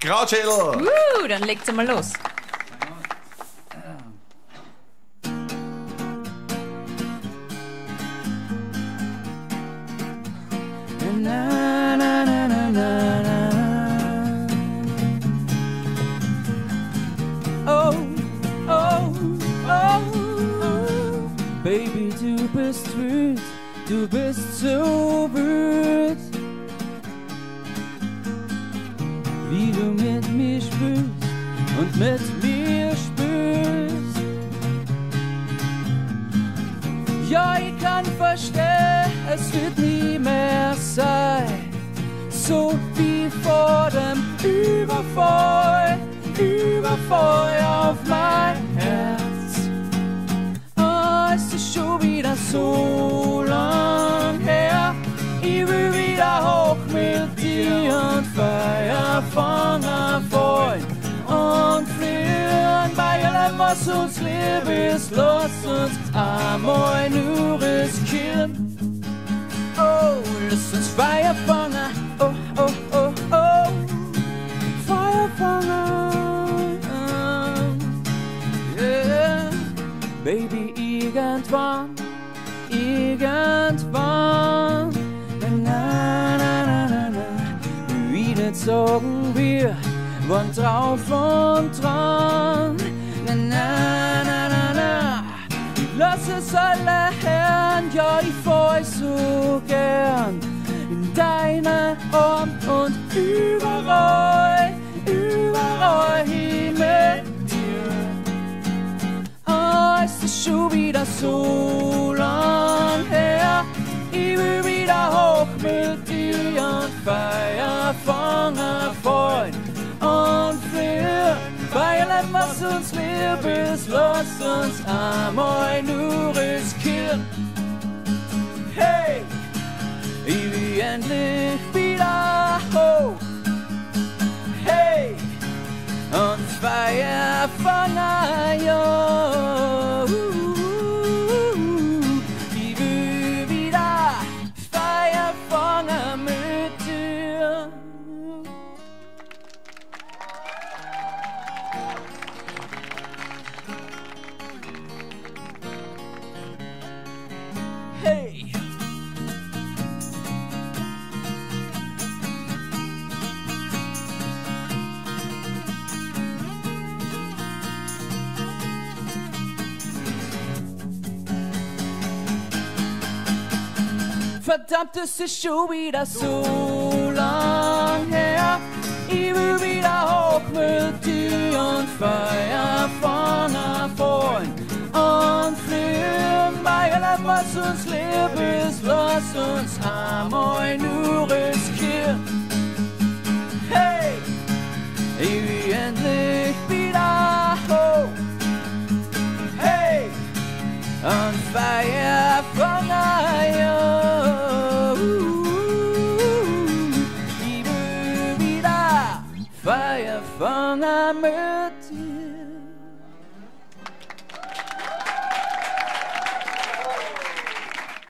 Krautschädel! Uh, dann legt's mal los. Na, na, na. Oh, oh, oh, oh. Baby, du bist wüt, du bist so wüt. Wie du mit mir spürst und mit mir spürst. Ja, ich kann verstehen, es wird nie mehr sein. So wie vor dem Überfall, Überfall was uns lieb ist. Lass uns einmal nur riskieren. Oh, lass uns Feier fangen. Oh, oh, oh, oh. Feuer fangen. Yeah. Baby, irgendwann, irgendwann. Na, na, na, na, na. Wieder zogen wir, waren drauf und dran. Na, na, na, na, na. Lass es alle hören, ja, ich freu so gern in deine Arm und überall, überall hin mit dir. Oh, es ist schon wieder so was uns ist, lass uns einmal nur riskieren. Hey, ich will endlich wieder hoch. Hey, und feier von Jahr. Hey! Verdammt, es ist schon wieder so lang was uns ist. Lass uns nur riskieren. Hey, ich will endlich wieder hoch. Hey, und feier von Eier. Ich will wieder Feier von mit dir.